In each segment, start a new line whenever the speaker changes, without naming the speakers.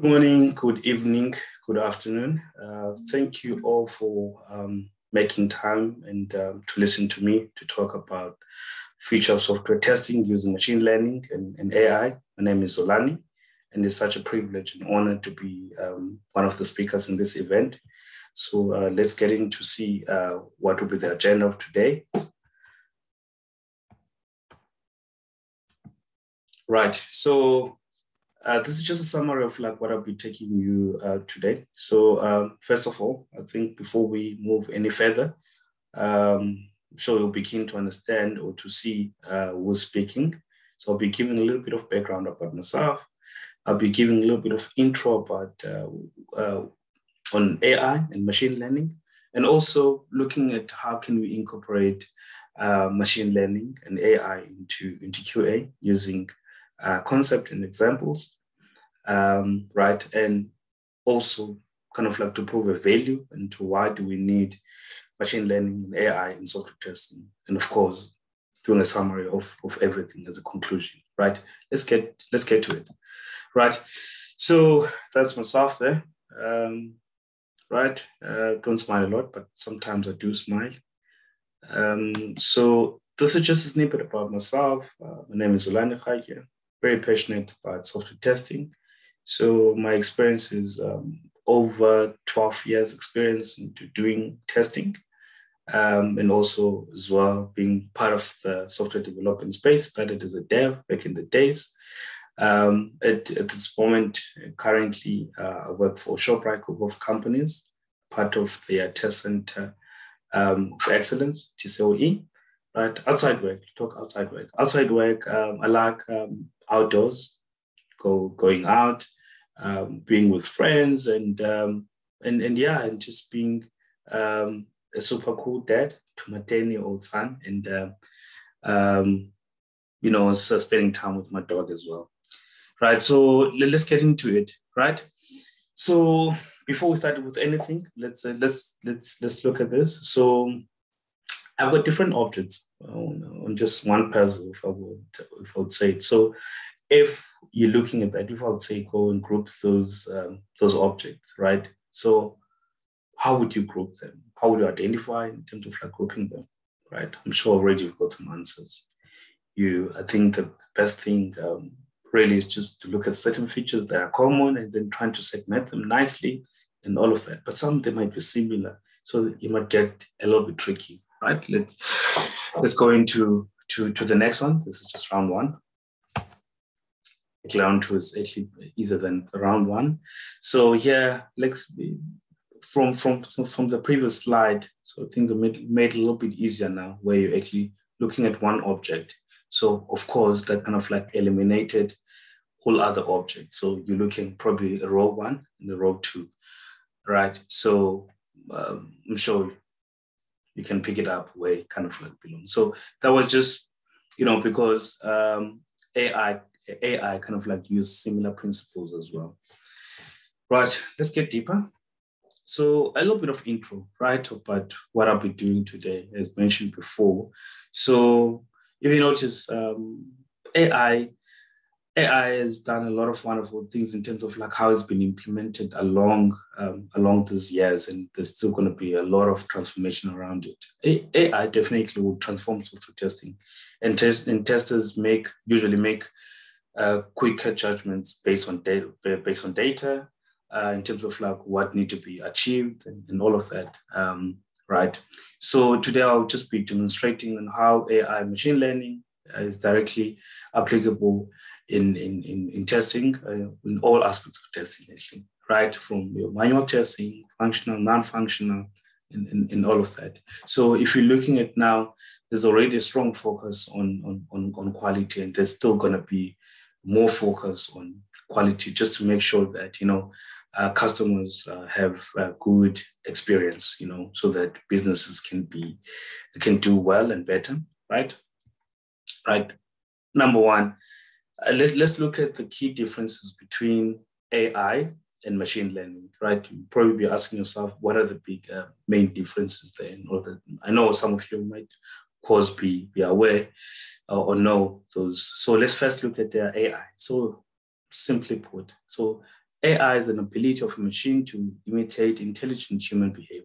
Good morning, good evening, good afternoon. Uh, thank you all for um, making time and um, to listen to me to talk about future of software testing using machine learning and, and AI. My name is Zolani, and it's such a privilege and honor to be um, one of the speakers in this event. So uh, let's get in to see uh, what will be the agenda of today. Right, so uh, this is just a summary of like what I'll be taking you uh, today. So um, first of all, I think before we move any further, um, I'm sure you'll be keen to understand or to see uh, who's speaking. So I'll be giving a little bit of background about myself. I'll be giving a little bit of intro about uh, uh, on AI and machine learning, and also looking at how can we incorporate uh, machine learning and AI into, into QA using uh, concept and examples, um, right? And also kind of like to prove a value into why do we need machine learning and AI in software testing. And of course, doing a summary of, of everything as a conclusion, right? Let's get, let's get to it, right? So that's myself there, um, right? Uh, don't smile a lot, but sometimes I do smile. Um, so this is just a snippet about myself. Uh, my name is Zolani Ratya very passionate about software testing. So my experience is um, over 12 years experience into doing testing. Um, and also as well being part of the software development space, started as a dev back in the days. Um, at, at, this moment, currently, uh, I work for Shoprite Group of Companies, part of their test center um, of excellence, TCOE. Right, outside work, talk outside work. Outside work, um, I like um, outdoors, go going out, um, being with friends, and um, and and yeah, and just being um, a super cool dad to my ten year old son, and uh, um, you know, so spending time with my dog as well. Right. So let's get into it. Right. So before we start with anything, let's uh, let's let's let's look at this. So I've got different objects on, just one puzzle, if I would if I would say it. So if you're looking at that, if I would say go and group those um, those objects, right? So how would you group them? How would you identify in terms of like grouping them, right? I'm sure already you've got some answers. You, I think the best thing um, really is just to look at certain features that are common and then trying to segment them nicely and all of that. But some they might be similar, so you might get a little bit tricky right? Let's let's go into to, to the next one. This is just round one. Round two is actually easier than round one. So yeah, let's from from from the previous slide. So things are made, made a little bit easier now, where you're actually looking at one object. So of course, that kind of like eliminated all other objects. So you're looking probably a row one and a row two, right? So um, I'm sure you can pick it up where it kind of like belongs. So that was just, you know, because um, AI AI kind of like use similar principles as well. Right, let's get deeper. So a little bit of intro, right, about what I'll be doing today, as mentioned before. So if you notice, um, AI AI has done a lot of wonderful things in terms of like how it's been implemented along um, along these years, and there's still going to be a lot of transformation around it. AI definitely will transform software testing, and test and testers make usually make uh, quicker judgments based on data based on data uh, in terms of like what need to be achieved and, and all of that. Um, right. So today I'll just be demonstrating on how AI machine learning is directly applicable in, in, in, in testing, uh, in all aspects of testing, actually, right? From your manual testing, functional, non-functional, in, in, in all of that. So if you're looking at now, there's already a strong focus on, on, on, on quality, and there's still going to be more focus on quality just to make sure that, you know, uh, customers uh, have a good experience, you know, so that businesses can be, can do well and better, right? Right. Number one, uh, let's, let's look at the key differences between AI and machine learning, right? You probably be asking yourself, what are the big uh, main differences there? In order, I know some of you might, of course, be, be aware uh, or know those. So let's first look at their AI. So simply put, so AI is an ability of a machine to imitate intelligent human behavior.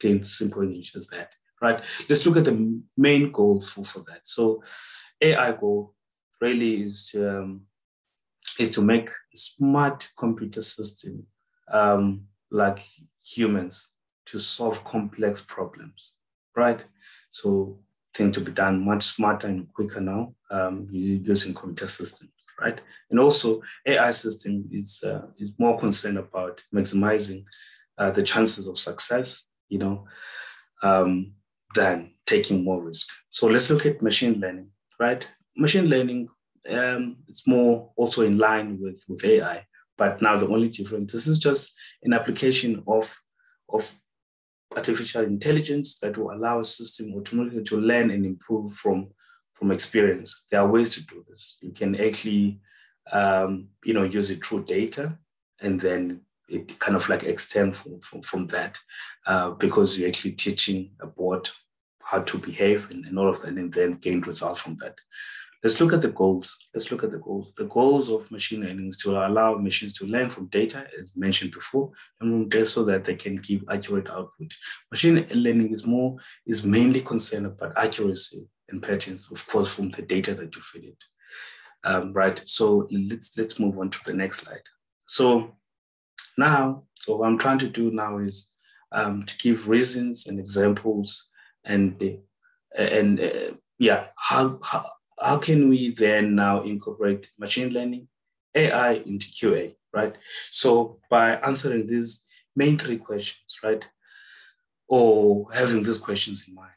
Plain simple English as that, right? Let's look at the main goal for, for that. So AI goal really is to, um, is to make smart computer system um, like humans to solve complex problems, right? So things to be done much smarter and quicker now um, using computer systems, right? And also AI system is, uh, is more concerned about maximizing uh, the chances of success, you know, um, than taking more risk. So let's look at machine learning, right? Machine learning um, is more also in line with, with AI, but now the only difference, this is just an application of, of artificial intelligence that will allow a system automatically to learn and improve from, from experience. There are ways to do this. You can actually, um, you know, use it through data and then it kind of like extend from, from, from that uh, because you're actually teaching a bot how to behave and, and all of that and then gain results from that. Let's look at the goals. Let's look at the goals. The goals of machine learning is to allow machines to learn from data, as mentioned before, and so that they can give accurate output. Machine learning is more is mainly concerned about accuracy and patterns, of course, from the data that you feed it. Um, right. So let's let's move on to the next slide. So now, so what I'm trying to do now is um, to give reasons and examples and and uh, yeah, how, how how can we then now incorporate machine learning, AI into QA, right? So by answering these main three questions, right, or having these questions in mind,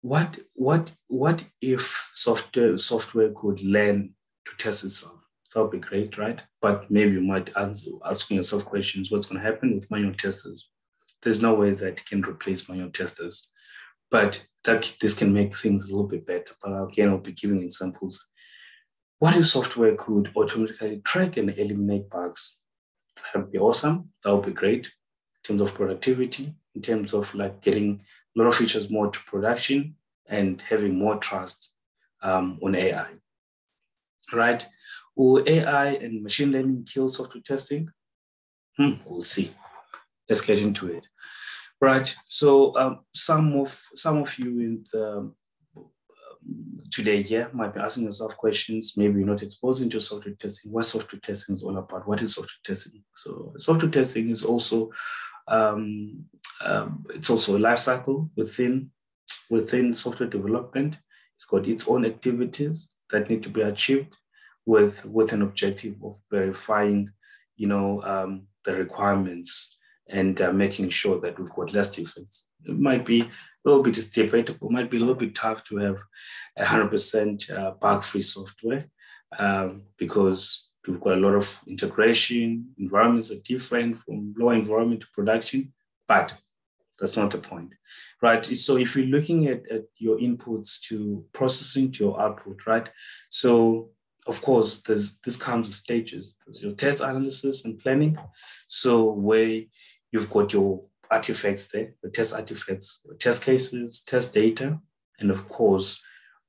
what what what if software software could learn to test itself? That would be great, right? But maybe you might answer asking yourself questions: What's going to happen with manual testers? There's no way that can replace manual testers, but that this can make things a little bit better. But again, I'll be giving examples. What if software could automatically track and eliminate bugs? That would be awesome. That would be great in terms of productivity, in terms of like getting a lot of features more to production and having more trust um, on AI. Right? Will AI and machine learning kill software testing? Hmm, we'll see. Let's get into it. Right. So um, some of some of you in the um, today here might be asking yourself questions. Maybe you're not exposed into software testing. What software testing is all about? What is software testing? So software testing is also um, um, it's also a life cycle within within software development. It's got its own activities that need to be achieved with with an objective of verifying, you know, um, the requirements and uh, making sure that we've got less defects. It might be a little bit debatable, it might be a little bit tough to have 100% uh, bug-free software um, because we've got a lot of integration, environments are different from low environment to production, but that's not the point, right? So if you're looking at, at your inputs to processing to your output, right? So of course, there's, this comes with stages. There's your test analysis and planning. So where you've got your artifacts there, the test artifacts, test cases, test data, and of course,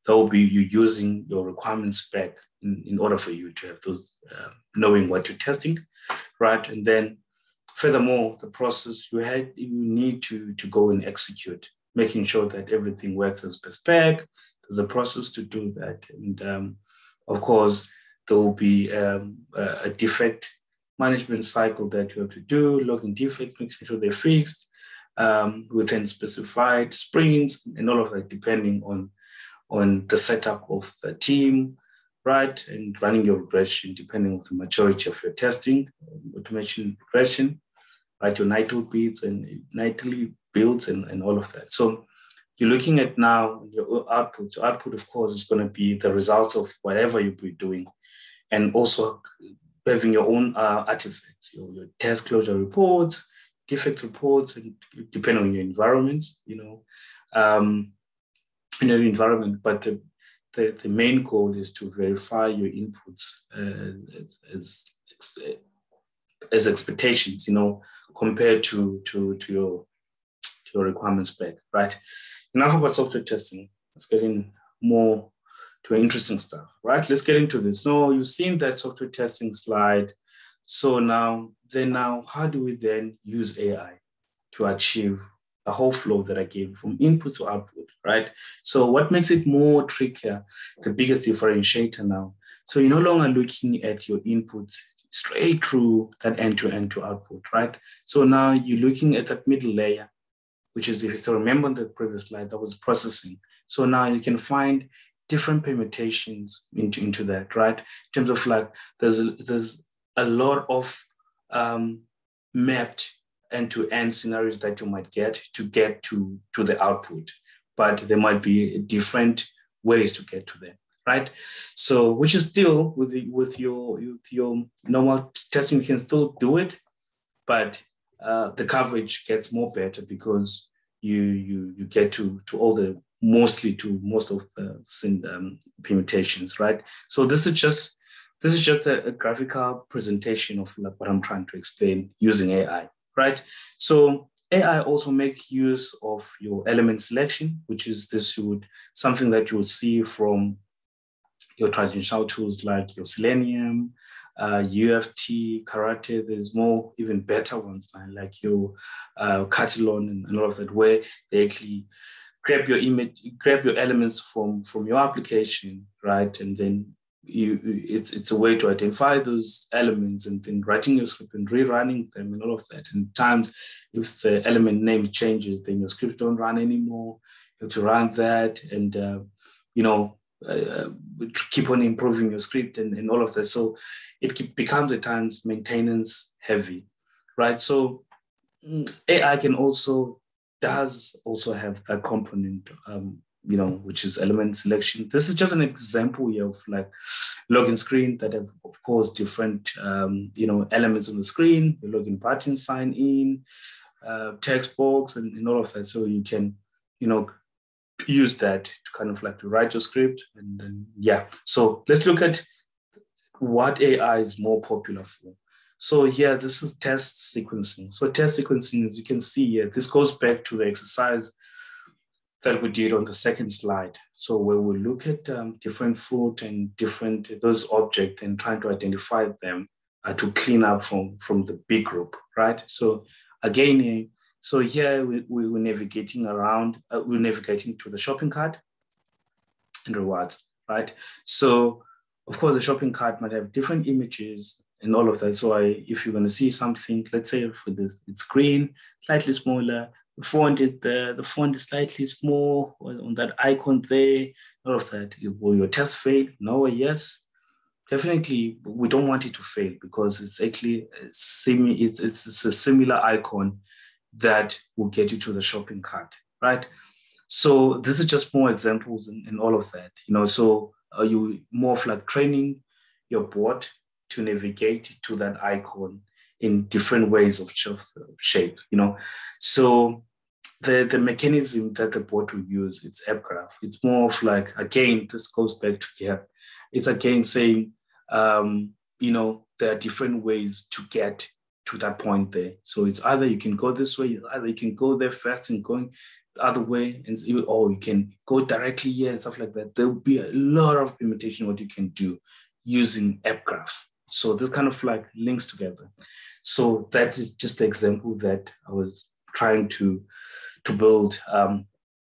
that will be you using your requirements spec in, in order for you to have those uh, knowing what you're testing, right? And then furthermore, the process you had you need to to go and execute, making sure that everything works as per spec. There's a process to do that, and um, of course, there will be um, a, defect management cycle that you have to do, logging defects, making sure they're fixed um, within specified sprints and all of that, depending on, on the setup of the team, right? And running your regression, depending on the maturity of your testing, automation regression, right? Your nightly builds and nightly builds and, and all of that. So you're looking at now your output. So output, of course, is going to be the results of whatever you'll be doing. And also having your own uh, artifacts, your, your test closure reports, defect reports, and depending on your environment, you know, um, in your environment. But the, the, the, main goal is to verify your inputs uh, as, as, as expectations, you know, compared to, to, to your to your requirements spec, right? Enough about software testing. Let's get in more to interesting stuff, right? Let's get into this. So you've seen that software testing slide. So now, then now, how do we then use AI to achieve the whole flow that I gave from input to output, right? So what makes it more trickier, the biggest differentiator now. So you're no longer looking at your inputs straight through that end to end to output, right? So now you're looking at that middle layer, which is, if you still remember the previous slide, that was processing. So now you can find different permutations into, into that, right? In terms of like, there's a, there's a lot of um, mapped end-to-end scenarios that you might get to get to, to the output, but there might be different ways to get to them, right? So, which is still with with your with your normal testing, you can still do it, but uh, the coverage gets more better because you you you get to to all the mostly to most of the um, permutations, right? So this is just this is just a, a, graphical presentation of like what I'm trying to explain using AI, right? So AI also make use of your element selection, which is this you would something that you would see from your traditional tools like your Selenium, uh, UFT, Karate. There's more even better ones like your uh, Katalon and, and all of that, where they actually grab your image, grab your elements from from your application, right, and then you it's it's a way to identify those elements and then writing your script and rerunning them and all of that. And times if the element name changes, then your script don't run anymore. You have to run that and uh, you know uh, keep on improving your script and, and all of that. So it becomes at times maintenance heavy, right? So mm, AI can also does also have that component, um, you know, which is element selection. This is just an example here of like login screen that have, of course, different, um, you know, elements on the screen, the login button, sign in, uh, text box, and, and all of that. So you can, you know, use that to kind of like to write your script. And then, yeah. So let's look at what AI is more popular for. So yeah this is test sequencing. So test sequencing, as you can see here, this goes back to the exercise that we did on the second slide. So where we look at um, different food and different those objects and trying to identify them uh, to clean up from, from the big group, right? So again, so here we, we were navigating around, uh, we're navigating to the shopping cart and rewards, right? So of course, the shopping cart might have different images and all of that. So I, if you're going to see something, let's say for this, it's green, slightly smaller. The font is the, the font is slightly small on that icon there. All of that. Will your test fail? No or yes? Definitely, we don't want it to fail because it's actually it's, it's a similar icon that will get you to the shopping cart, right? So this is just more examples and, and all of that. You know, so are you more of like training your board to navigate to that icon in different ways of shape, you know. So the, the mechanism that the board will use, it's AppGraph. It's more of like, again, this goes back to here. It's again saying, um, you know, there are different ways to get to that point there. So it's either you can go this way, either you can go there first and going the other way, and or you can go directly here and stuff like that. There'll be a lot of implementation what you can do using AppGraph. So this kind of like links together. So that is just the example that I was trying to to build um,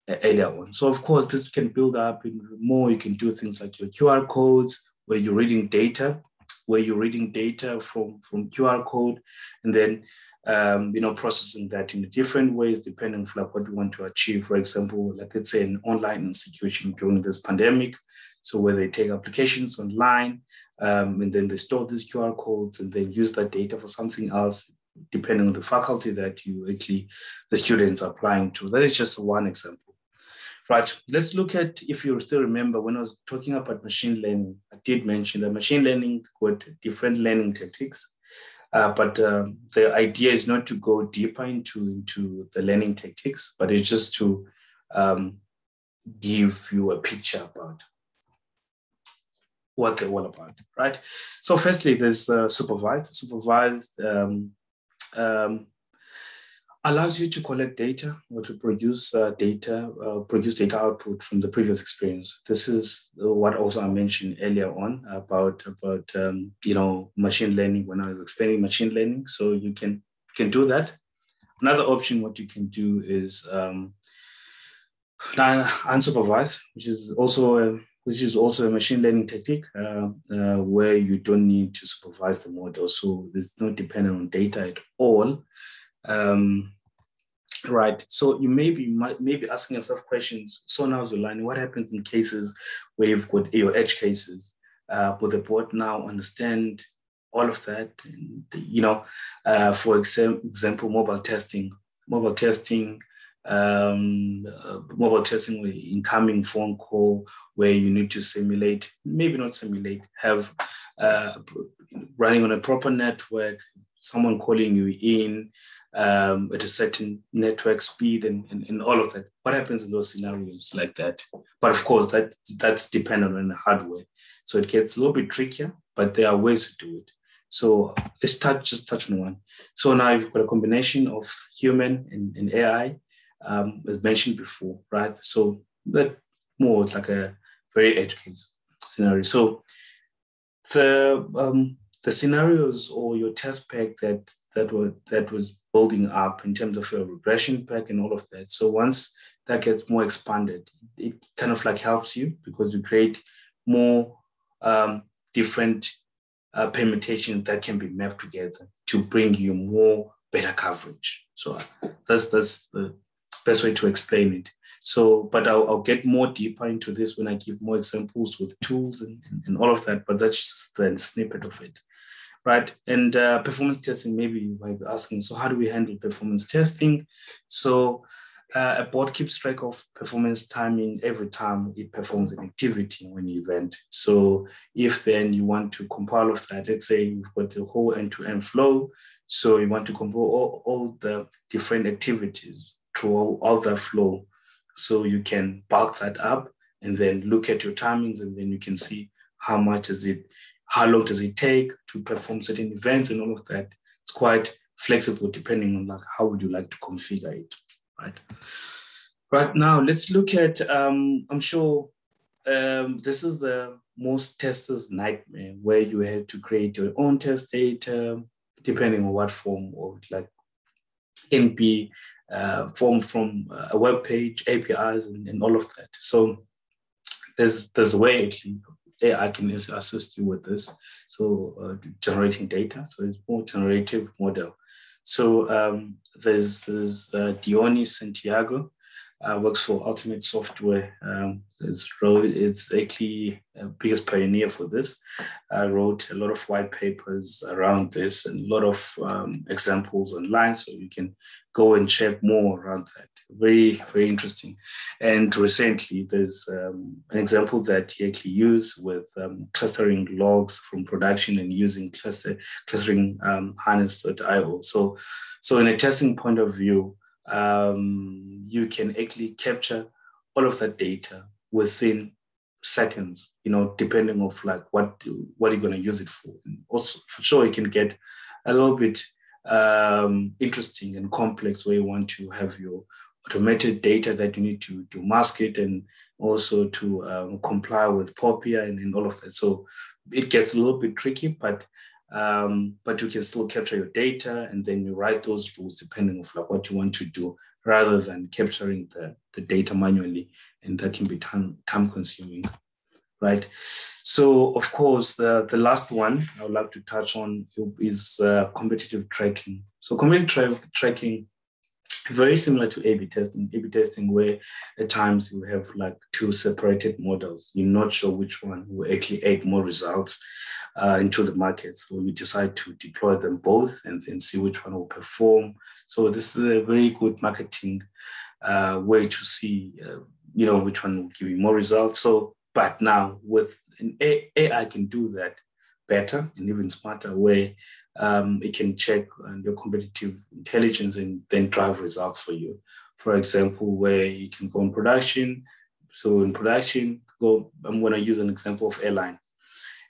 earlier on. So of course, this can build up in more. You can do things like your QR codes, where you're reading data, where you're reading data from from QR code, and then um, you know processing that in different ways depending on like what you want to achieve. For example, like let's say an online situation during this pandemic, so where they take applications online um, and then they store these QR codes and then use that data for something else, depending on the faculty that you actually, the students are applying to. That is just one example. Right, let's look at, if you still remember, when I was talking about machine learning, I did mention that machine learning got different learning tactics. Uh, but um, the idea is not to go deeper into, into the learning tactics, but it's just to um, give you a picture about what they're all about, right? So firstly, there's uh, supervised. Supervised um, um, allows you to collect data or to produce uh, data, uh, produce data output from the previous experience. This is what also I mentioned earlier on about about um, you know machine learning when I was explaining machine learning. So you can can do that. Another option, what you can do is um, unsupervised, which is also a, which is also a machine learning technique uh, uh, where you don't need to supervise the model. So it's not dependent on data at all. Um, right. So you may be maybe asking yourself questions. So now, Zolani, what happens in cases where you've got your edge cases? Uh, the board now understand all of that. And, you know, uh, for example, mobile testing, mobile testing, um, uh, mobile testing with incoming phone call where you need to simulate, maybe not simulate, have uh, running on a proper network, someone calling you in um, at a certain network speed and, and, and all of that. What happens in those scenarios like that? But of course, that that's dependent on the hardware. So it gets a little bit trickier, but there are ways to do it. So let's touch just touch on one. So now you've got a combination of human and, and AI, um, as mentioned before, right? So that more it's like a very edge case scenario. So the um, the scenarios or your test pack that that was that was building up in terms of your regression pack and all of that. So once that gets more expanded, it kind of like helps you because you create more um, different uh, permutations that can be mapped together to bring you more better coverage. So uh, that's that's the best way to explain it. So, but I'll, I'll, get more deeper into this when I give more examples with tools and, and all of that. But that's just the snippet of it right? And uh, performance testing, maybe you might be asking, so how do we handle performance testing? So uh, a board keeps track of performance timing every time it performs an activity when an event. So if then you want to compile of that, let's say you've got the whole end-to-end flow, so you want to compile all, all the different activities through all, all that flow. So you can bulk that up and then look at your timings and then you can see how much is it how long does it take to perform certain events and all of that. It's quite flexible depending on like how would you like to configure it, right? Right now, let's look at, um, I'm sure um, this is the most testers nightmare where you have to create your own test data, depending on what form or like can be uh, formed from a web page, APIs, and, and all of that. So there's there's a way actually AI can assist you with this. So uh, generating data. So it's more generative model. So um, there's, there's uh, Santiago, uh, works for Ultimate Software. Um, it's, it's actually a biggest pioneer for this. I wrote a lot of white papers around this and a lot of um, examples online, so you can go and check more around that. Very, very interesting. And recently, there's um, an example that he actually used with um, clustering logs from production and using cluster, clustering um, harness.io. So, so in a testing point of view, um, you can actually capture all of that data within seconds you know depending of like what what you're going to use it for. And also for sure it can get a little bit um, interesting and complex where you want to have your automated data that you need to to mask it and also to um, comply with POPIA and, and all of that. So it gets a little bit tricky but um, but you can still capture your data and then you write those rules depending on like what you want to do rather than capturing the, the data manually and that can be time, time consuming right? So of course the, the last one i would like to touch on is uh, competitive tracking. So competitive tra- tracking very similar to A/B testing. A/B testing, where at times you have like two separated models. You're not sure which one will actually add more results uh, into the market. So you decide to deploy them both and then see which one will perform. So this is a very good marketing uh, way to see, uh, you know, which one will give you more results. So, but now with an AI can do that better and even smarter way um, it can check your competitive intelligence and then drive results for you. For example, where you can go in production. So in production, go. I'm going to use an example of airline.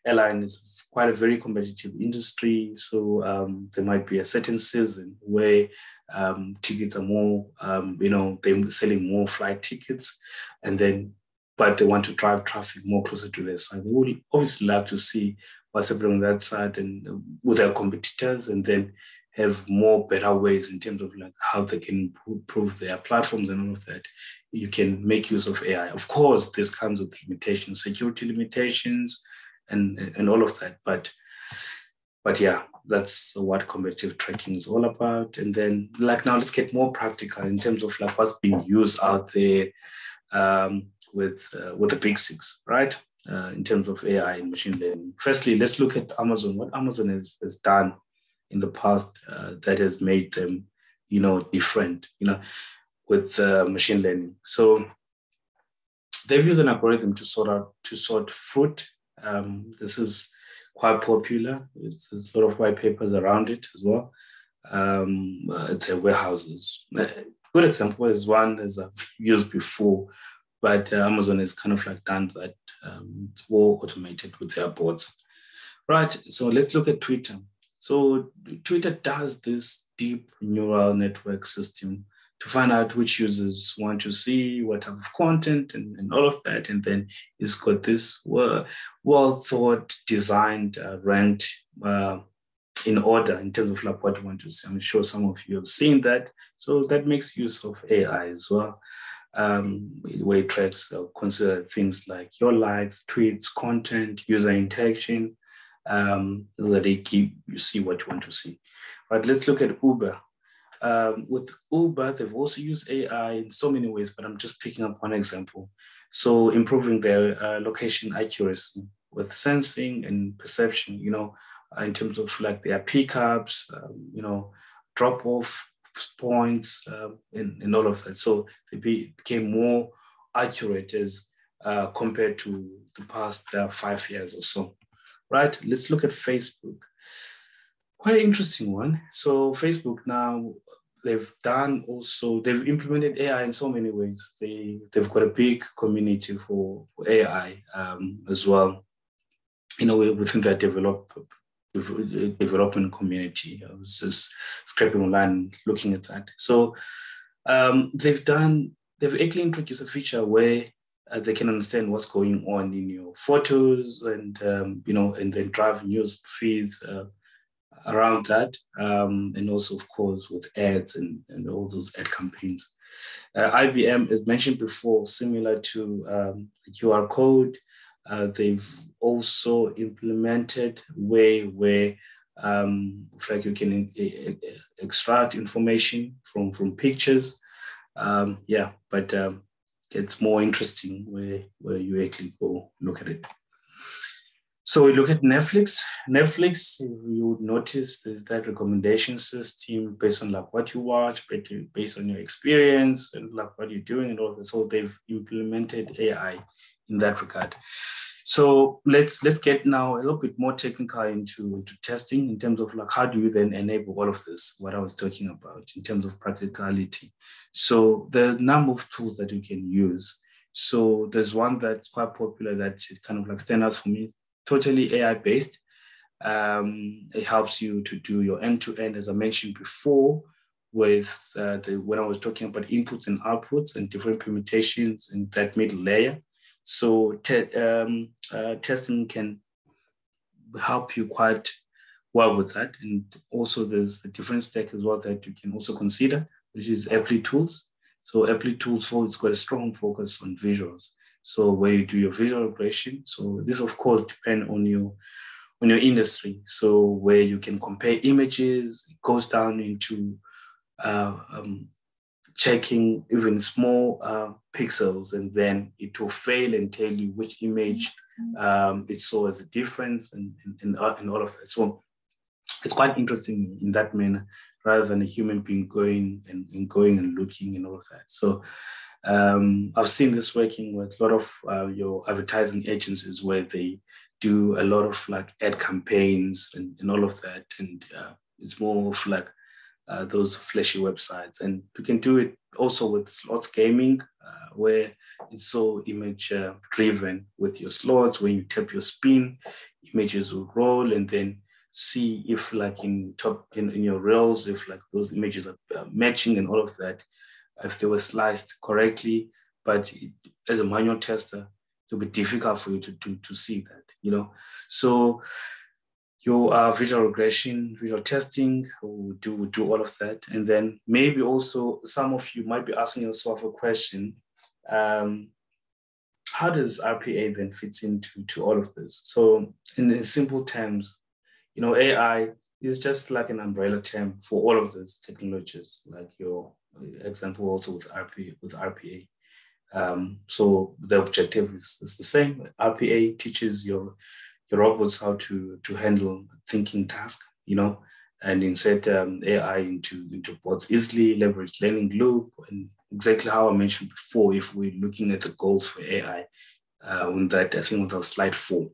Airline is quite a very competitive industry, so um, there might be a certain season where um, tickets are more, um, you know, they're selling more flight tickets, and then, but they want to drive traffic more closer to their side. They would obviously love to see what's happening on that side and uh, with their competitors, and then have more better ways in terms of like how they can improve their platforms and all of that. You can make use of AI. Of course, this comes with limitations, security limitations, and and all of that. But but yeah, that's what competitive tracking is all about. And then like now let's get more practical in terms of like what's being used out there um, with uh, with the big six, right? Uh, in terms of AI and machine learning. Firstly, let's look at Amazon. What Amazon has, has done in the past uh, that has made them, you know, different, you know, with uh, machine learning. So they've used an algorithm to sort out to sort fruit. Um, this is quite popular. It's, there's a lot of white papers around it as well. Um, uh, their warehouses. A good example is one as I've used before, but uh, Amazon has kind of like done that. Um, it's more automated with their bots. Right. So let's look at Twitter. So Twitter does this deep neural network system to find out which users want to see what type of content and, and all of that. And then it's got this well, well thought, designed, uh, ranked uh, in order in terms of like what you want to see. I'm sure some of you have seen that. So that makes use of AI as well. Um, where to consider things like your likes, tweets, content, user interaction, um, that they keep you see what you want to see. But let's look at Uber. Um, with Uber, they've also used AI in so many ways, but I'm just picking up one example. So improving their uh, location accuracy with sensing and perception, you know, uh, in terms of like their pickups, um, you know, drop off points uh, and, and all of that. So they be, became more accurate as uh, compared to the past uh, five years or so. Right, let's look at Facebook quite interesting one. So Facebook now they've done also they've implemented AI in so many ways. They they've got a big community for, for AI um, as well. You know, within that develop development community. I was just scraping online looking at that. So um, they've done they've actually introduced a feature where uh, they can understand what's going on in your photos and um, you know and then drive news feeds uh, around that, um, and also, of course, with ads and, and all those ad campaigns. Uh, IBM, as mentioned before, similar to um, the QR code, uh, they've also implemented way where um, like you can extract information from from pictures. Um, yeah, but um, it's more interesting where where you actually go look at it. So we look at Netflix. Netflix, you would notice there's that recommendation system based on like what you watch, based on your experience and like what you're doing and all that. So they've implemented AI in that regard. So let's let's get now a little bit more technical into, into testing in terms of like how do you then enable all of this, what I was talking about in terms of practicality. So the number of tools that you can use. So there's one that's quite popular that kind of like stand out for me totally AI based. Um, it helps you to do your end to end, as I mentioned before, with uh, the when I was talking about inputs and outputs and different permutations in that middle layer. So te- um, uh, testing can help you quite well with that. And also there's a different stack as well that you can also consider, which is Applitools. So Applitools for it's got a strong focus on visuals. So where you do your visual regression. So this of course depend on your on your industry. So where you can compare images, it goes down into uh, um, checking even small uh, pixels, and then it will fail and tell you which image um, it saw as a difference and, and, uh, and all of that. So it's quite interesting in that manner rather than a human being going and, and going and looking and all of that. So um, I've seen this working with a lot of uh, your advertising agencies where they do a lot of like ad campaigns and, and all of that. And uh, it's more of like uh, those flashy websites. And you can do it also with slots gaming, uh, where it's so image uh, driven with your slots. When you tap your spin, images will roll and then see if like in top in, in your reels, if like those images are uh, matching and all of that, if they were sliced correctly. But it, as a manual tester, it'll be difficult for you to, to, to see that, you know. So your uh, visual regression, visual testing, will do do all of that, and then maybe also some of you might be asking yourself a question: um, How does RPA then fits into to all of this? So, in, in simple terms, you know, AI is just like an umbrella term for all of these technologies, like your example also with RPA with RPA. Um, so the objective is, is the same. RPA teaches your your robots how to to handle thinking task, you know, and insert um, AI into into bots easily, leverage learning loop, and exactly how I mentioned before. If we're looking at the goals for AI, uh, on that I think on the slide four,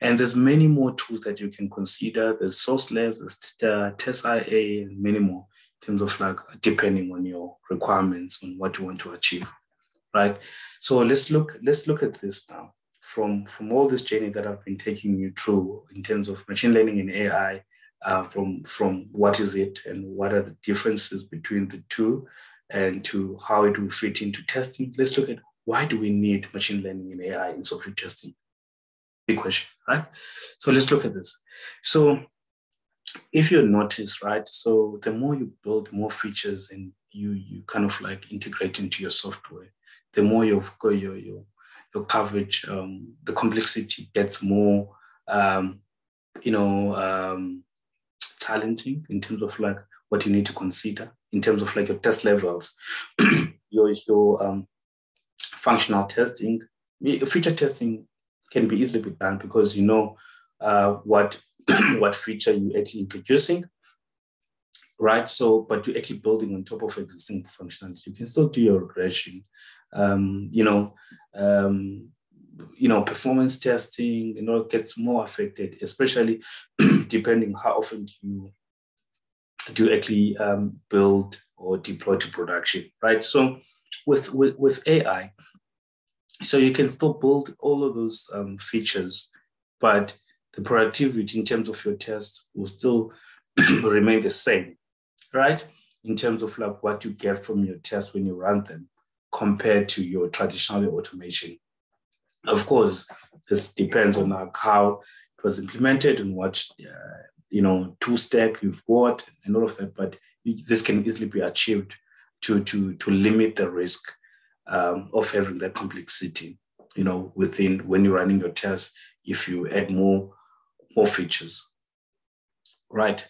and there's many more tools that you can consider. There's Sauce Labs, there's uh, TestIA, and many more in terms of like depending on your requirements on what you want to achieve, right? So let's look let's look at this now from from all this journey that I've been taking you through in terms of machine learning and AI, uh, from from what is it and what are the differences between the two, and to how it will fit into testing. Let's look at why do we need machine learning and AI in software testing? Big question, right? So let's look at this. So if you notice, right, so the more you build more features and you you kind of like integrate into your software, the more you've got your your your coverage, um, the complexity gets more, um, you know, um, challenging in terms of like what you need to consider in terms of like your test levels, your your um, functional testing, feature testing can be easily be done because you know uh, what what feature you actually introducing, right? So, but you're actually building on top of existing functionality. You can still do your regression, um, you know, um, you know, performance testing, you know, gets more affected, especially depending how often you do actually um, build or deploy to production, right? So with, with, with AI, so you can still build all of those um, features, but the productivity in terms of your test will still remain the same, right? In terms of like what you get from your tests when you run them compared to your traditional automation. Of course, this depends on like how it was implemented and what uh, you know tool stack you've got and all of that. But this can easily be achieved to to to limit the risk um, of having that complexity. You know, within when you're running your tests, if you add more more features, right?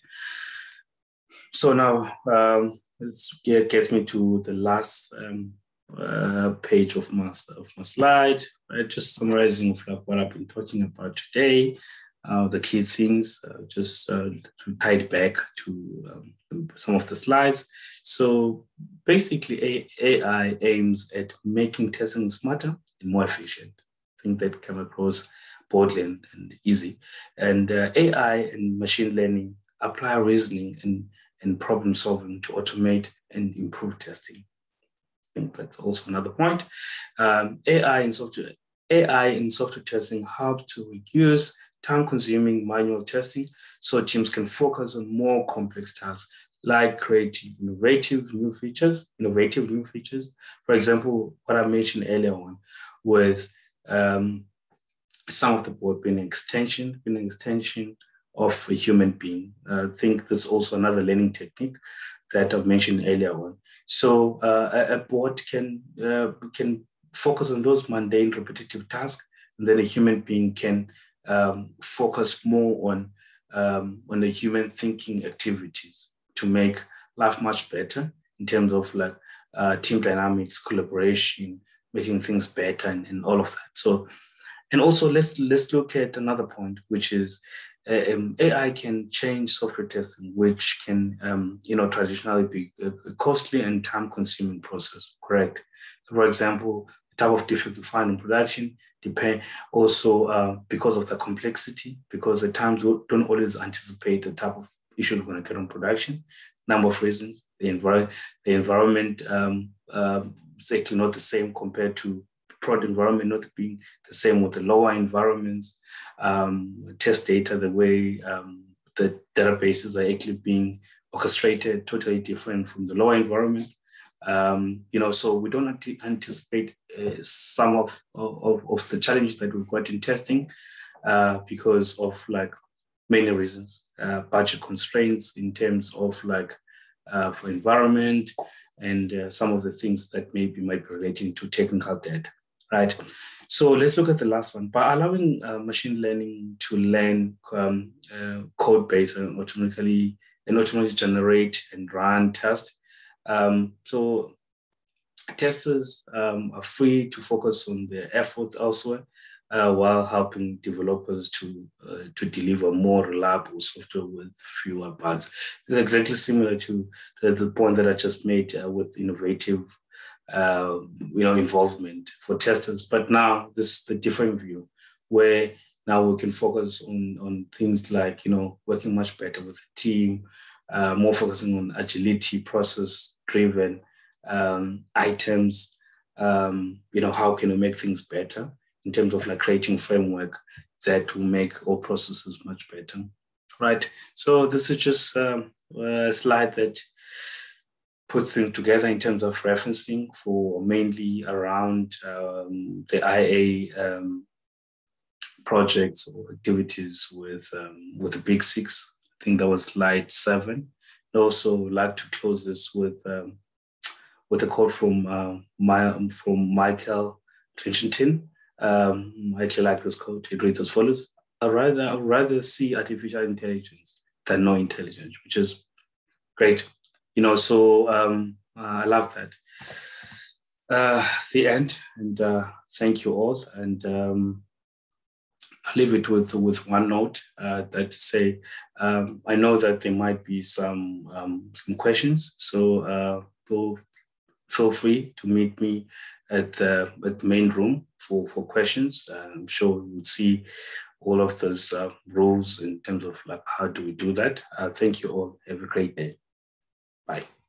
So now um, this gets me to the last um, uh, page of my, of my slide, right? Just summarizing of like what I've been talking about today, uh, the key things, uh, just uh, to tie it back to um, some of the slides. So basically, AI aims at making testing smarter and more efficient. I think that came across broadly and, and easy. And uh, AI and machine learning apply reasoning and, and problem solving to automate and improve testing I think that's also another point. Um, AI in software AI in software testing helps to reduce time-consuming manual testing, so teams can focus on more complex tasks like creating innovative new features, innovative new features. For example, what I mentioned earlier on with um, some of the board being extension, being extension of a human being. I think there's also another learning technique that I've mentioned earlier on. So uh, a, a board can uh, can focus on those mundane, repetitive tasks, and then a human being can um, focus more on um, on the human thinking activities to make life much better in terms of like uh, team dynamics, collaboration, making things better, and, and all of that. So, and also let's let's look at another point, which is um, AI can change software testing, which can, um, you know, traditionally be a costly and time-consuming process. Correct. So, for example, the type of defects you find in production depend also uh, because of the complexity, because the times we don't always anticipate the type of issue we're going to get on production. Number of reasons. The, envir- the environment um, uh, actually not the same compared to environment not being the same with the lower environments, um, test data, the way um, the databases are actually being orchestrated totally different from the lower environment. Um, you know, so we don't anticipate uh, some of, of, of the challenges that we've got in testing uh, because of like many reasons, uh, budget constraints in terms of like uh, for environment and uh, some of the things that maybe might be relating to technical debt, right? So let's look at the last one. By allowing uh, machine learning to learn um, code base and automatically and automatically generate and run tests, um, so testers um, are free to focus on their efforts elsewhere uh, while helping developers to uh, to deliver more reliable software with fewer bugs. It's exactly similar to, to the point that I just made uh, with innovative, uh, you know, involvement for testers. But now this is the different view, where now we can focus on on things like you know working much better with the team, uh, more focusing on agility, process driven um, items. Um, you know, how can we make things better in terms of like creating framework that will make all processes much better, right? So this is just um, a slide that puts things together in terms of referencing for mainly around um, the IA um, projects or activities with um, with the big six. I think that was slide seven. I'd also like to close this with um, with a quote from uh, my, from Michael Crichton. Um, I actually like this quote. It reads as follows: "I rather I rather see artificial intelligence than no intelligence," which is great. You know, so um, uh, I love that. Uh, the end, and uh, thank you all. And um, I'll leave it with with one note uh, that to say um, I know that there might be some um, some questions, so uh, feel free to meet me at the, at the main room for, for questions. I'm sure you'll see all of those uh, rules in terms of like how do we do that. Uh, thank you all. Have a great day. Bye.